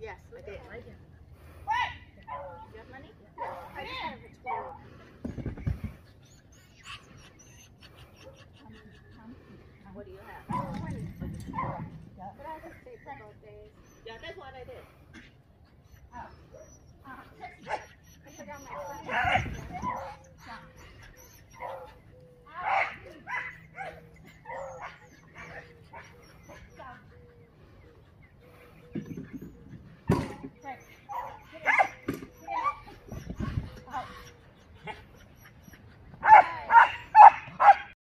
Yes, I did. Right here. Do you have money? I just have a twelve. What do you have? Twenty. But I just stayed for both days. Yeah, that's what I did.